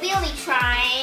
we'll be trying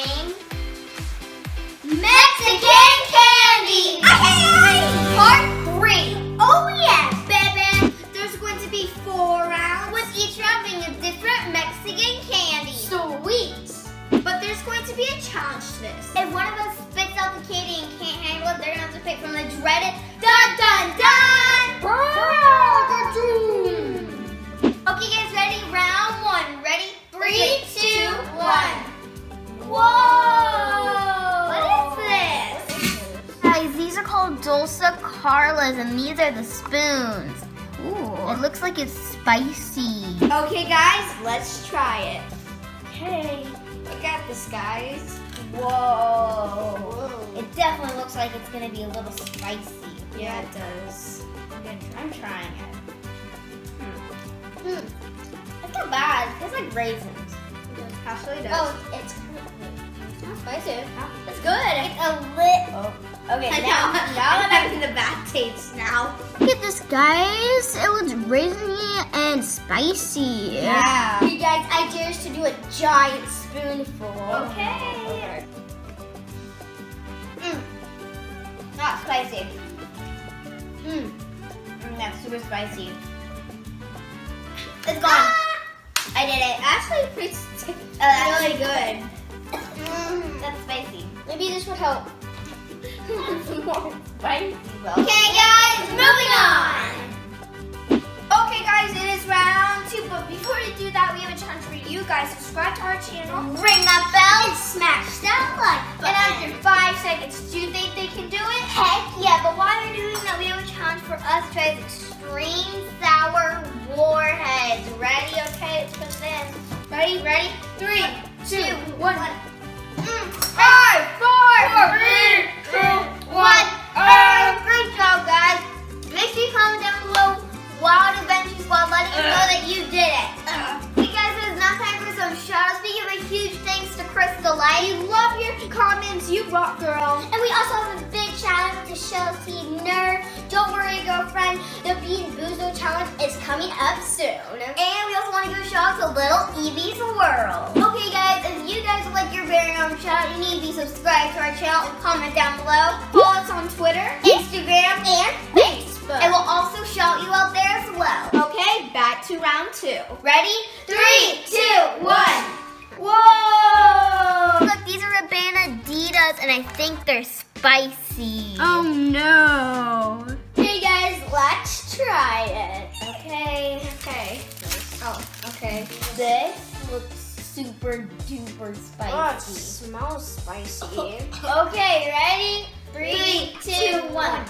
Dulce Carlas, and these are the spoons. Ooh. It looks like it's spicy. Okay, guys, let's try it. Okay, look at this, guys. Whoa. It definitely looks like it's gonna be a little spicy. Yeah, it does. I'm, trying it. Hmm. It's not bad. It tastes like raisins. Actually does. Oh, it's it's not spicy. It's good. It's a little. Oh. Okay, now, now I'm having the bad taste now. Look at this, guys. It looks raisiny and spicy. Yeah. You guys, I dare us to do a giant spoonful. Okay. Mm. Not spicy. Mmm. Mm, that's super spicy. It's gone. I did it. Actually, pretty. Uh, really good. Mm, that's spicy. Maybe this would help. More spicy though. Okay, guys, moving on. Okay, guys, it is round two. But before we do that, we have a challenge for you guys. Subscribe to our channel, ring that bell, and smash that like button. And after five seconds, do you think they can do it? Heck yeah! But while they're doing that, we have a challenge for us to try extreme sour warheads. Ready? Okay, let's put this. Ready? Ready? Three, two, one. Mm. Five, four, three, comments. You rock, girl. And we also have a big shout out to Chelsea Nerd. Don't worry, girlfriend. The Bean Boozle Challenge is coming up soon. And we also want to give a shout out to Little Evie's World. Okay, guys, if you guys would like your very own shout out, you need to be subscribed to our channel and comment down below. Follow us on Twitter, Instagram, and Facebook. And we'll also shout you out there as well. Okay, back to round two. Ready? Three, two, one. And I think they're spicy. Oh no. Hey guys, let's try it. Okay, okay. Oh, okay. This looks super duper spicy. smells spicy. Okay, ready? Three, two, one.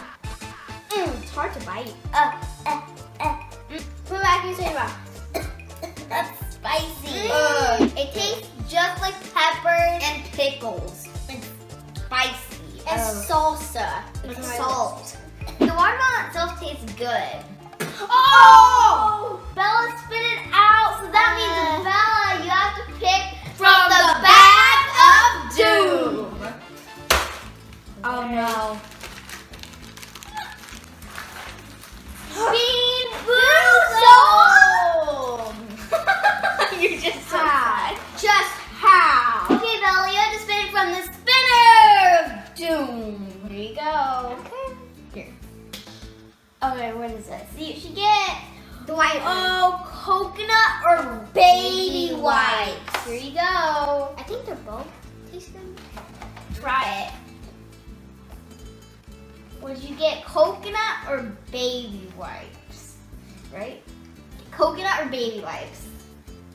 Mm, it's hard to bite. Uh, uh, uh. Mm. Put back your mouth. That's spicy. Ugh. It tastes just like peppers and pickles. It's spicy. And Oh. salsa. Like It's salt. The watermelon itself tastes good. Oh! Bella spit Okay, what is this? See what she get. The white Oh, coconut or baby wipes. Here you go. I think they're both taste good. Try it. Would you get? Coconut or baby wipes? Right? Coconut or baby wipes?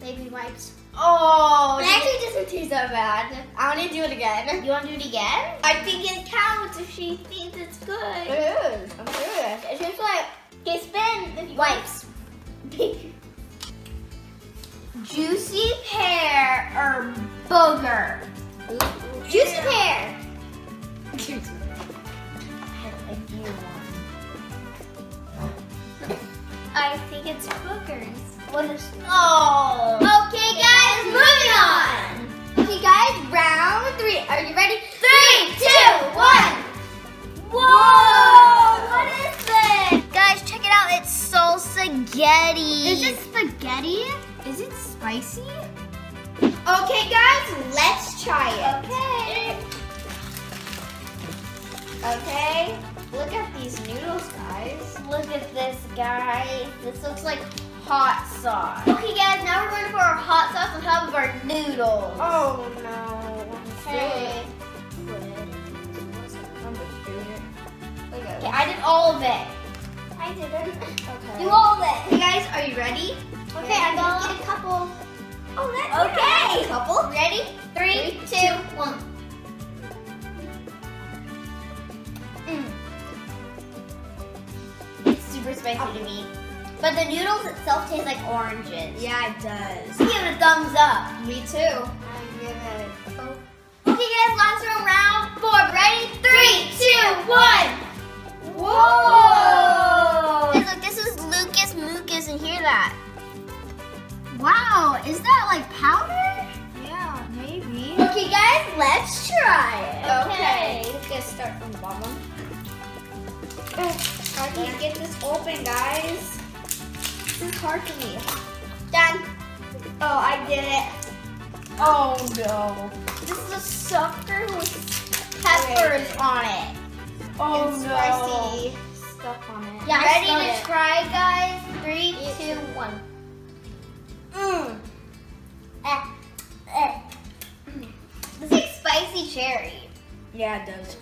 Baby wipes. Oh, It actually doesn't taste that bad. I want to do it again. you want to do it again? I think it counts if she thinks it's good. It is. I'm serious. It's just okay, spin Wipes. Juicy pear or booger? Juicy pear. I. I think it's boogers. What is? Oh. Okay, guys, moving on. Okay, guys, round three. Are you ready? Spaghetti. Is it spaghetti? Is it spicy? Okay, guys, let's try it. Okay. Okay. Look at these noodles, guys. Look at this, guys. This looks like hot sauce. Okay, guys, now we're going to put our hot sauce on top of our noodles. Oh no. Okay. Put it. I'm just doing it. Okay, I did all of it. I didn't. Okay. Do all of it. Hey, guys, are you ready? Okay, I'm gonna get a couple. Oh, that's okay. A couple. Ready? Three, two, one. Mm. It's super spicy to me. But the noodles itself taste like oranges. Yeah, it does. Give it a thumbs up. Me too. I give it. Oh. Okay, guys, last round, round four. Ready? Three, two, one. Whoa! That. Wow, is that like powder? Yeah, maybe. Okay, guys, let's try it. Okay. Let's get start from the bottom. Do you get this open, guys? This is hard for me. Done. Oh, I did it. Oh no. This is a sucker with peppers on it. Oh It's spicy stuff on it. Yeah, ready smelled to it. try, guys? Three, two, one. Mmm. Eh. Eh. This is spicy cherry. Yeah, it does.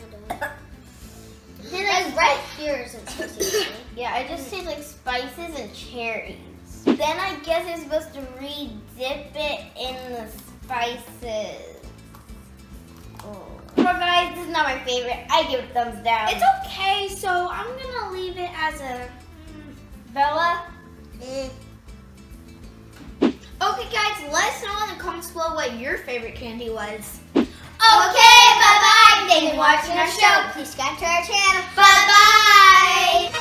Then like right here is spicy. yeah, it just tastes like spices and cherries. Then I guess I'm supposed to re-dip it in the spices. Well, guys, this is not my favorite. I give it a thumbs down. It's okay, so I'm gonna leave it as a Bella. Mm. Okay, guys, let us know in the comments below what your favorite candy was. Okay, bye bye. Thanks for watching our show. Please subscribe to our channel. Bye bye.